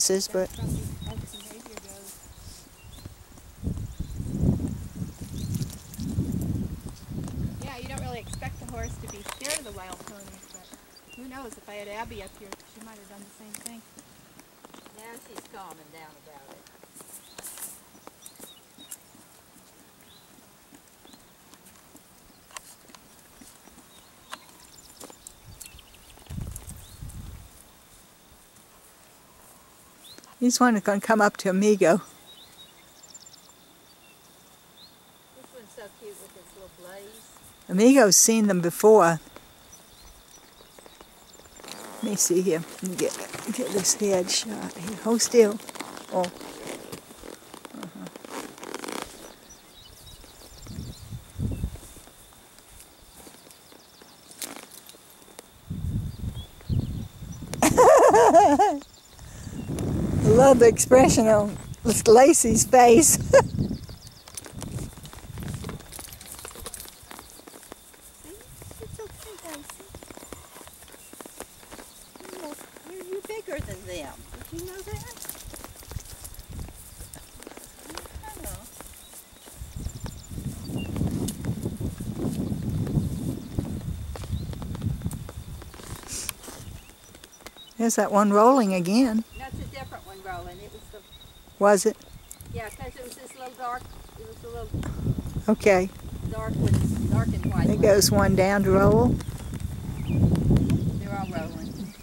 Says, but As far as behavior goes. Yeah, you don't really expect the horse to be scared of the wild ponies, but who knows? If I had Abby up here, she might have done the same thing. Now she's calming down about it. He's one that's going to come up to Amigo. This one's so cute with its little blaze. Amigo's seen them before. Let me see here. Let me get, get this head shot here. Hold still. Oh. I love the expression on Lacey's face. There's that one rolling again. That's a different rolling. It was the, Was it? yeah, because it was this little dark, it was a little Okay. dark with, dark and white. There one. goes one down to roll. They're all rolling.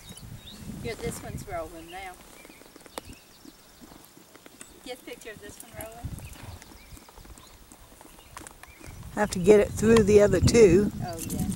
Here, this one's rolling now. Get a picture of this one rolling. I have to get it through the other two. Oh, yeah.